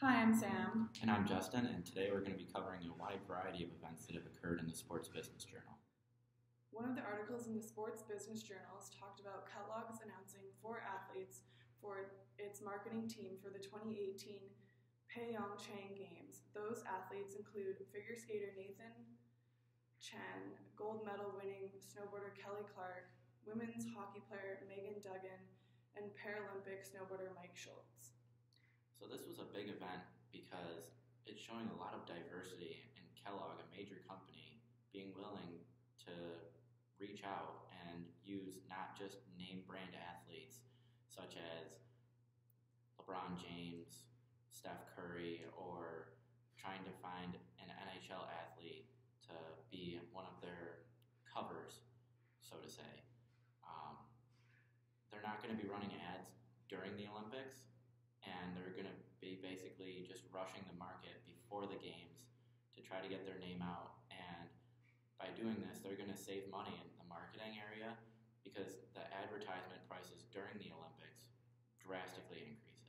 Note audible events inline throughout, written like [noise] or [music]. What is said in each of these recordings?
Hi, I'm Sam. And I'm Justin, and today we're going to be covering a wide variety of events that have occurred in the Sports Business Journal. One of the articles in the Sports Business Journals talked about Kellogg's announcing four athletes for its marketing team for the 2018 Pyeongchang Games. Those athletes include figure skater Nathan Chen, gold medal winning snowboarder Kelly Clark, women's hockey player Megan Duggan, and Paralympic snowboarder Mike Schultz. So this was a big event because it's showing a lot of diversity in Kellogg, a major company, being willing to reach out and use not just name brand athletes such as LeBron James, Steph Curry, or trying to find an NHL athlete to be one of their covers, so to say. Um, they're not going to be running ads during the Olympics, and they're going to be basically just rushing the market before the games to try to get their name out. And by doing this, they're going to save money in the marketing area because the advertisement prices during the Olympics drastically increases.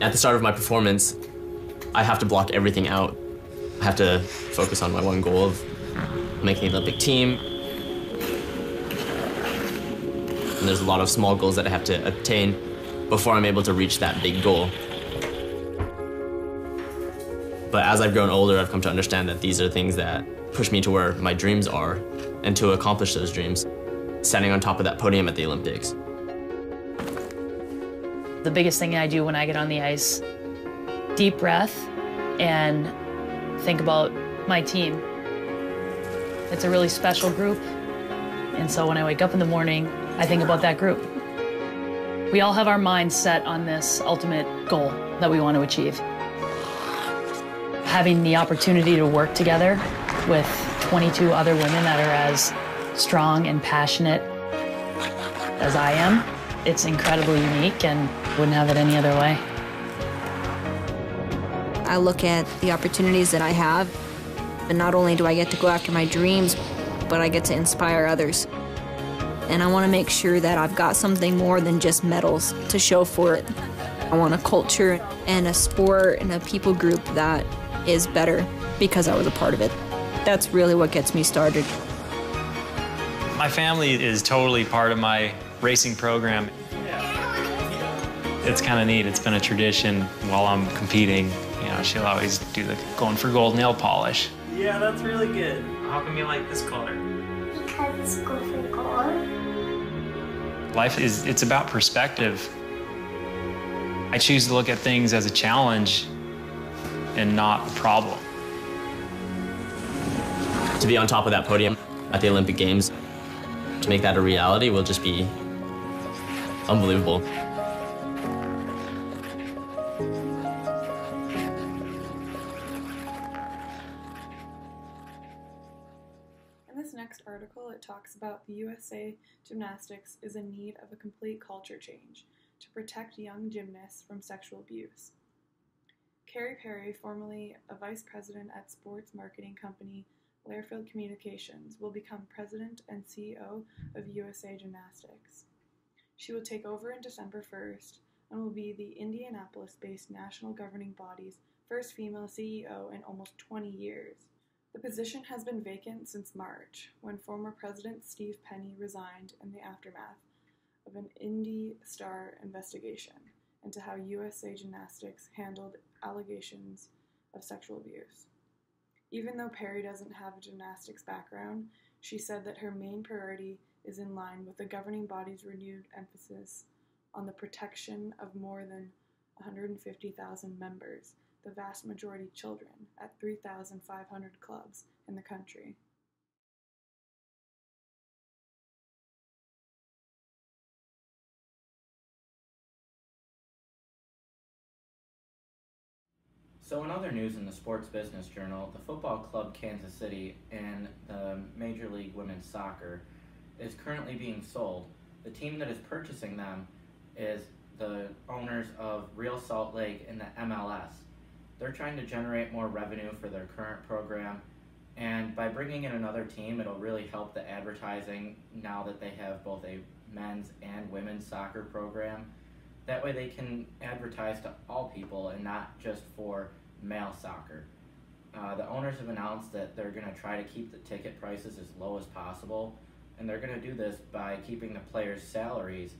At the start of my performance, I have to block everything out. I have to focus on my one goal of making the Olympic team. And there's a lot of small goals that I have to attain before I'm able to reach that big goal. But as I've grown older, I've come to understand that these are things that push me to where my dreams are and to accomplish those dreams, standing on top of that podium at the Olympics. The biggest thing I do when I get on the ice, deep breath and think about my team. It's a really special group. And so when I wake up in the morning, I think about that group. We all have our minds set on this ultimate goal that we want to achieve. Having the opportunity to work together with 22 other women that are as strong and passionate as I am, it's incredibly unique and wouldn't have it any other way. I look at the opportunities that I have, and not only do I get to go after my dreams, but I get to inspire others. And I want to make sure that I've got something more than just medals to show for it. I want a culture and a sport and a people group that is better because I was a part of it. That's really what gets me started. My family is totally part of my racing program. It's kind of neat. It's been a tradition while I'm competing. You know, she'll always do the going for gold nail polish. Yeah, that's really good. How come you like this color? Life is it's about perspective. I choose to look at things as a challenge and not a problem. To be on top of that podium at the Olympic Games, to make that a reality will just be unbelievable. Talks about the USA Gymnastics is in need of a complete culture change to protect young gymnasts from sexual abuse. Kerry Perry, formerly a vice president at sports marketing company Lairfield Communications, will become president and CEO of USA Gymnastics. She will take over in December 1st and will be the Indianapolis based national governing body's first female CEO in almost 20 years. The position has been vacant since March, when former President Steve Penny resigned in the aftermath of an Indy Star investigation into how USA Gymnastics handled allegations of sexual abuse. Even though Perry doesn't have a gymnastics background, she said that her main priority is in line with the governing body's renewed emphasis on the protection of more than 150,000 members, the vast majority children, at 3,500 clubs in the country. So, in other news in the Sports Business Journal, the Football Club Kansas City and the Major League Women's Soccer is currently being sold. The team that is purchasing them is the owners of Real Salt Lake in the MLS. They're trying to generate more revenue for their current program And by bringing in another team, it'll really help the advertising now that they have both a men's and women's soccer program. That way they can advertise to all people and not just for male soccer. Uh, the owners have announced that they're going to try to keep the ticket prices as low as possible, and they're going to do this by keeping the players' salaries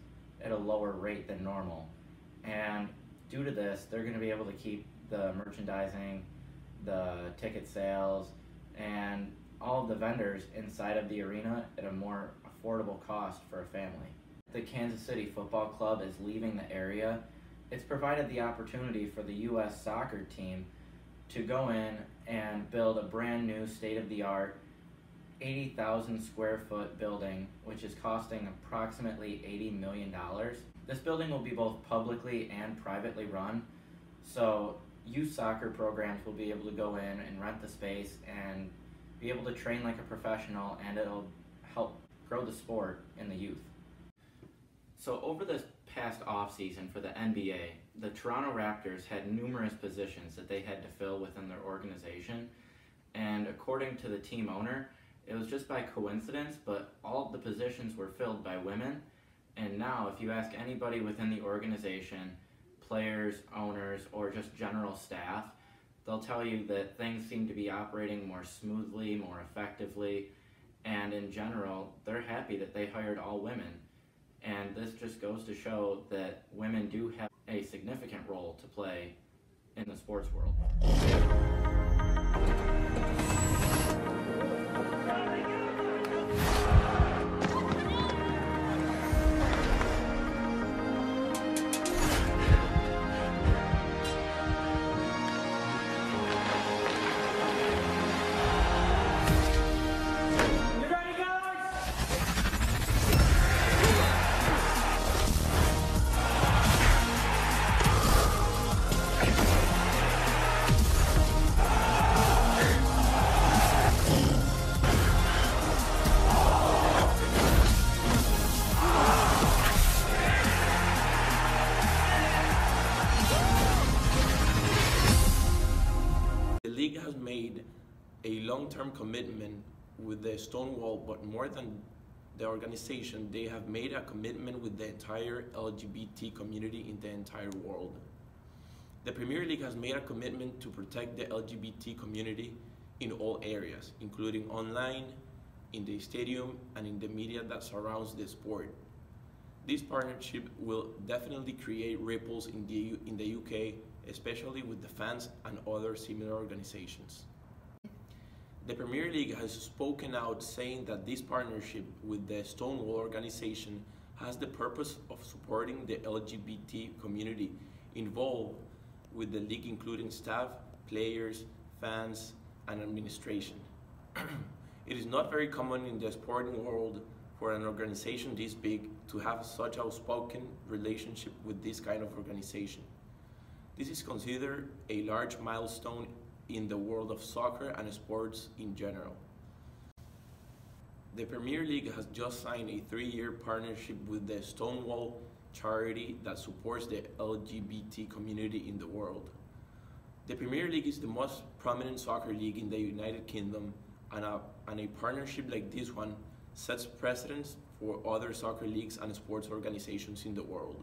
at a lower rate than normal. And due to this, they're going to be able to keep the merchandising, the ticket sales, and all of the vendors inside of the arena at a more affordable cost for a family. The Kansas City Football Club is leaving the area. It's provided the opportunity for the U.S. soccer team to go in and build a brand new state of the art 80,000 square foot building, which is costing approximately $80 million. This building will be both publicly and privately run, so youth soccer programs will be able to go in and rent the space and be able to train like a professional, and it'll help grow the sport in the youth. So, over this past offseason for the NBA, the Toronto Raptors had numerous positions that they had to fill within their organization, and according to the team owner, it was just by coincidence, but all the positions were filled by women. And now, if you ask anybody within the organization, players, owners, just general staff, they'll tell you that things seem to be operating more smoothly, more effectively, and in general, they're happy that they hired all women. And this just goes to show that women do have a significant role to play in the sports world. Commitment with the Stonewall, but more than the organization, they have made a commitment with the entire LGBT community in the entire world. The Premier League has made a commitment to protect the LGBT community in all areas, including online, in the stadium, and in the media that surrounds the sport. This partnership will definitely create ripples in the, in the UK, especially with the fans and other similar organizations. The Premier League has spoken out saying that this partnership with the Stonewall organization has the purpose of supporting the LGBT community involved with the league including staff, players, fans, and administration. [clears throat] it is not very common in the sporting world for an organization this big to have such outspoken relationship with this kind of organization. This is considered a large milestone in the world of soccer and sports in general. The Premier League has just signed a three-year partnership with the Stonewall charity that supports the LGBT community in the world. The Premier League is the most prominent soccer league in the United Kingdom and a, and a partnership like this one sets precedents for other soccer leagues and sports organizations in the world.